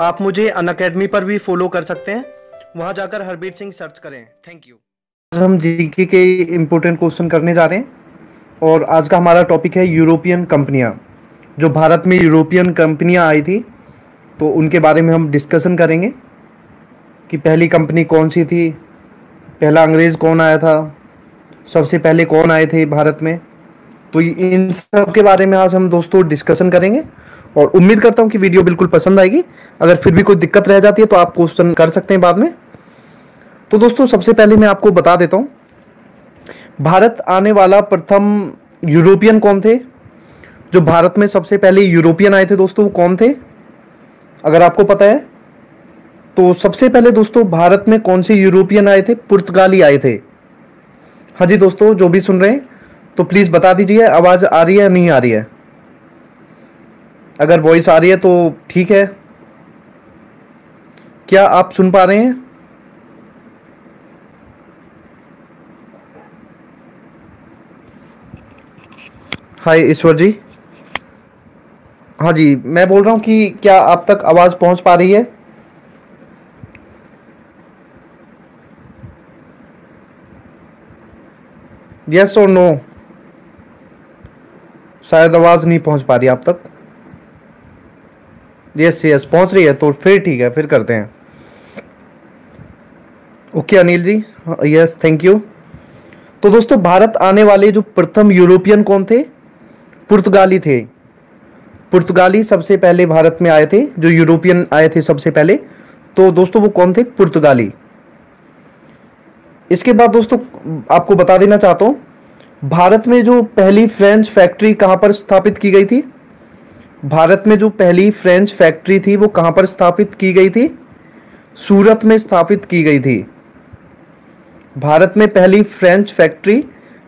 आप मुझे अन अकेडमी पर भी फॉलो कर सकते हैं। वहाँ जाकर हरबीर सिंह सर्च करें। थैंक यू हम जीके के इम्पोर्टेंट क्वेश्चन करने जा रहे हैं और आज का हमारा टॉपिक है यूरोपियन कंपनियाँ जो भारत में यूरोपियन कंपनियाँ आई थी तो उनके बारे में हम डिस्कशन करेंगे कि पहली कंपनी कौन सी थी, पहला अंग्रेज़ कौन आया था, सबसे पहले कौन आए थे भारत में। तो इन सब के बारे में आज हम दोस्तों डिस्कशन करेंगे और उम्मीद करता हूँ कि वीडियो बिल्कुल पसंद आएगी। अगर फिर भी कोई दिक्कत रह जाती है तो आप क्वेश्चन कर सकते हैं बाद में। तो दोस्तों, सबसे पहले मैं आपको बता देता हूँ, भारत आने वाला प्रथम यूरोपियन कौन थे? जो भारत में सबसे पहले यूरोपियन आए थे दोस्तों, वो कौन थे? अगर आपको पता है तो सबसे पहले दोस्तों, भारत में कौन से यूरोपियन आए थे? पुर्तगाली आए थे। हाँ जी दोस्तों, जो भी सुन रहे हैं तो प्लीज़ बता दीजिए, आवाज़ आ रही है नहीं आ रही है? अगर वॉइस आ रही है तो ठीक है। क्या आप सुन पा रहे हैं? हाय ईश्वर जी। हाँ जी, मैं बोल रहा हूँ कि क्या आप तक आवाज़ पहुँच पा रही है? यस और नो शायद आवाज़ नहीं पहुँच पा रही आप तक। यस यस पहुँच रही है तो फिर ठीक है, फिर करते हैं। Okay Anil ji yes thank you तो दोस्तों, भारत आने वाले जो प्रथम यूरोपियन कौन थे? पुर्तगाली थे। पुर्तगाली सबसे पहले भारत में आए थे, जो यूरोपियन आए थे सबसे पहले। तो दोस्तों, वो कौन थे? पुर्तगाली। इसके बाद दोस्तों, आपको बता देना चाहता हूँ, भारत में जो पहली फ्रेंच फैक्ट्री कहाँ पर स्थापित की गई थी? भारत में जो पहली फ्रेंच फैक्ट्री थी, वो कहाँ पर स्थापित की गई थी? सूरत में स्थापित की गई थी। भारत में पहली फ्रेंच फैक्ट्री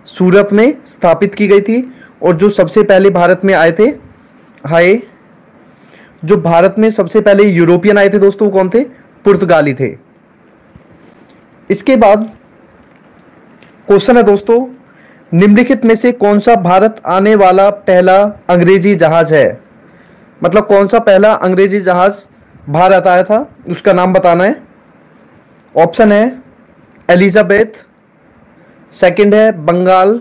सूरत में स्थापित की गई थी और जो सबसे पहले भारत में आए थे, हाय, जो भारत में सबसे पहले यूरोपियन आए थे दोस्तों कौन थे? पुर्तगाली थे। इसके बाद क्वेश्चन है दोस्तों, निम्नलिखित में से कौन सा भारत आने वाला पहला अंग्रेज़ी जहाज़ है? मतलब कौन सा पहला अंग्रेज़ी जहाज़ भारत आया था? उसका नाम बताना है। ऑप्शन है एलिजाबेथ सेकंड है बंगाल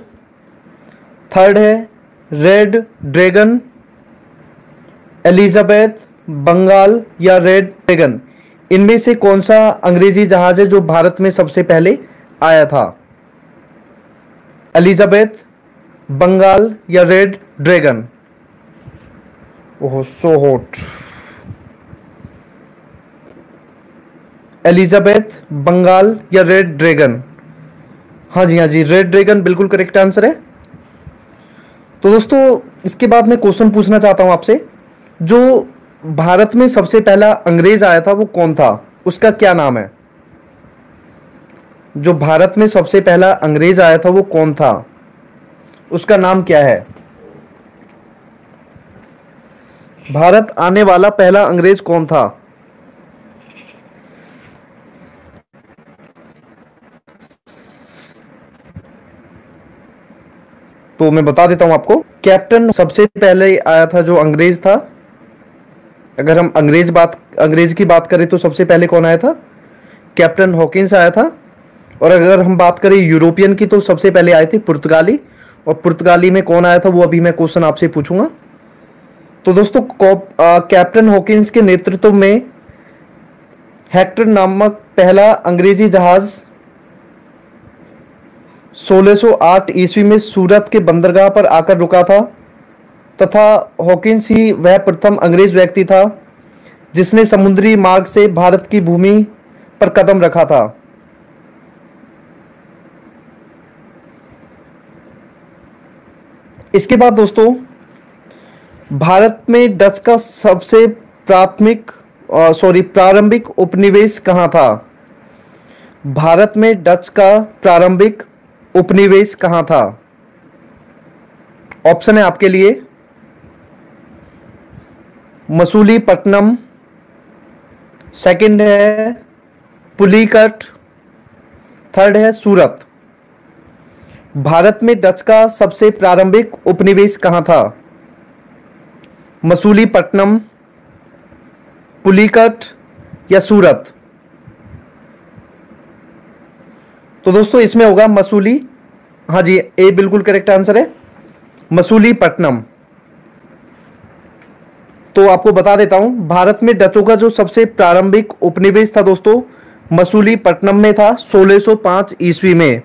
थर्ड है रेड ड्रैगन एलिजाबेथ बंगाल या रेड ड्रैगन इनमें से कौन सा अंग्रेज़ी जहाज़ है जो भारत में सबसे पहले आया था? एलिजाबेथ बंगाल या red dragon oh so hot Elizabeth Bengal या रेड ड्रैगन हाँ जी हाँ जी रेड ड्रैगन बिल्कुल करेक्ट आंसर है। तो दोस्तों, इसके बाद मैं क्वेश्चन पूछना चाहता हूँ आपसे। जो भारत में सबसे पहला अंग्रेज़ आया था, वो कौन था? उसका क्या नाम है? जो भारत में सबसे पहला अंग्रेज़ आया था, वो कौन था? उसका नाम क्या है? भारत आने वाला पहला अंग्रेज़ कौन था? तो मैं बता देता हूँ आपको। कैप्टन सबसे पहले आया था जो अंग्रेज़ था। अगर हम अंग्रेज़ बात, अंग्रेज़ की बात करें तो सबसे पहले कौन आया था? कैप्टन हॉकिंस आया था। और अगर हम बात करें यूरोपियन की तो सबसे पहले आए थे पुर्तगाली। और पुर्तगाली में कौन आया था वो अभी मैं क्वेश्चन आपसे पूछूँगा। तो दोस्तों कैप्टन हॉकिंस के नेतृत्व में हेक्टर नामक पहला अंग्रेज़ी जहाज़ 1608 ईस्वी में सूरत के बंदरगाह पर आकर रुका था, तथा हॉकिंस ही वह प्रथम अंग्रेज़ व्यक्ति था, जिसने समुद्री मार्ग से भारत की भूमि पर कदम रखा था। इसके बाद दोस्तों भारत में डच का सबसे प्राथमिक सॉरी प्रारंभिक उपनिवेश कहाँ था? भारत में डच का प्रारंभिक उपनिवेश कहाँ था? ऑप्शन है आपके लिए मसूलीपट्टनम सेकंड है पुलीकट थर्ड है सूरत। भारत में डच का सबसे प्रारंभिक उपनिवेश कहाँ था? मसूलीपट्टनम, पुलिकट या सूरत? तो दोस्तों, इसमें होगा मसूली। हाँ जी, ए बिल्कुल करेक्ट आंसर है। मसूलीपट्टनम। तो आपको बता देता हूँ, भारत में डचों का जो सबसे प्रारंभिक उपनिवेश था दोस्तों, मसूलीपट्टनम में था 1605 ईस्वी में।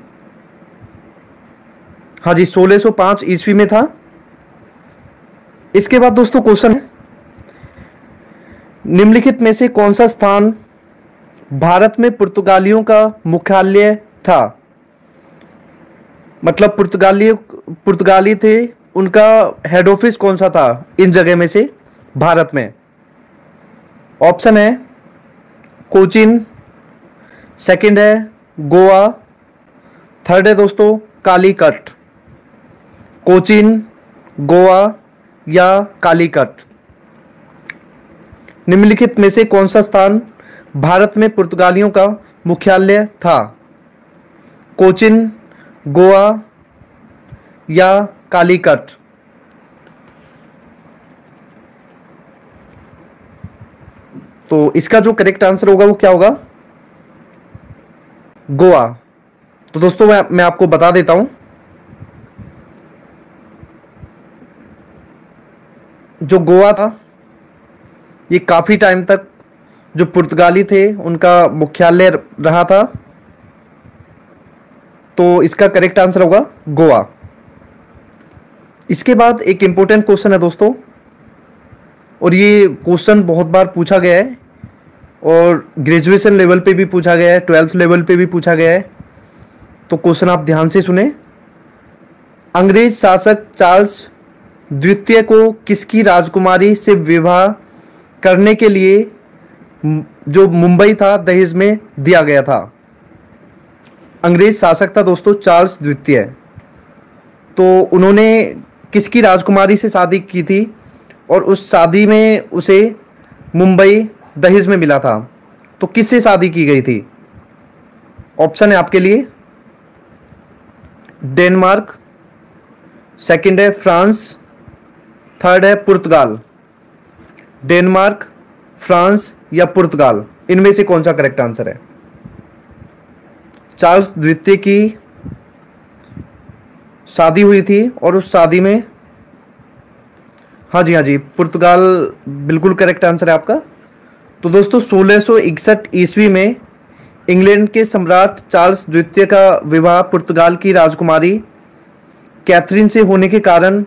हाँ जी 1605 ईस्वी में था। इसके बाद दोस्तों क्वेश्चन है, निम्नलिखित में से कौन सा स्थान भारत में पुर्तगालियों का मुख्यालय था? मतलब पुर्तगाली पुर्तगाली थे, उनका हेड ऑफ़िस कौन सा था इन जगह में से? भारत में। ऑप्शन है, कोचिन सेकंड है, गोवा थर्ड है दोस्तों, कालीकट। कोचिन, गोवा या कालीकट। निम्नलिखित में से कौन सा स्थान भारत में पुर्तगालियों का मुख्यालय था? कोचिन, गोवा या कालीकट? तो इसका जो करेक्ट आंसर होगा वो क्या होगा? गोवा। तो दोस्तों, मैं मैं आपको बता देता हूँ। जो गोवा था, ये काफ़ी टाइम तक जो पुर्तगाली थे, उनका मुख्यालय रहा था। तो इसका करेक्ट आंसर होगा गोवा। इसके बाद एक इंपॉर्टेंट क्वेश्चन है दोस्तों, और ये क्वेश्चन बहुत बार पूछा गया है, और ग्रेजुएशन लेवल पे भी पूछा गया है ट्वेल्थ लेवल पे भी पूछा गया है। तो क्वेश्चन आप ध्यान से सुने। अंग्रेज़ शासक चार्ल्स द्वितीय को किसकी राजकुमारी से विवाह करने के लिए जो मुंबई था, दहेज में दिया गया था। अंग्रेज़ शासक था दोस्तों, चार्ल्स द्वितीय। तो उन्होंने किसकी राजकुमारी से शादी की थी और उस शादी में उसे मुंबई दहेज में मिला था। तो किससे शादी की गई थी? ऑप्शन है आपके लिए। डेनमार्क, सेकंड है फ्रांस थर्ड है पुर्तगाल। डेनमार्क, फ्रांस या पुर्तगाल? इनमें से कौन सा करेक्ट आंसर है? चार्ल्स द्वितीय की शादी हुई थी और उस शादी में हाँ जी हाँ जी, पुर्तगाल बिल्कुल करेक्ट आंसर है आपका। तो दोस्तों, सोलह ईस्वी में इंग्लैंड के सम्राट चार्ल्स द्वितीय का विवाह पुर्तगाल की राजकुमारी कैथरीन से होने के कारण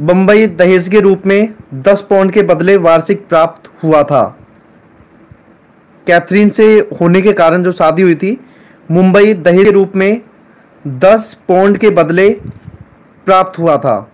बम्बई दहेज के रूप में 10 पाउंड के बदले वार्षिक प्राप्त हुआ था। कैथरीन से होने के कारण जो शादी हुई थी, मुंबई दहेज के रूप में 10 पाउंड के बदले प्राप्त हुआ था।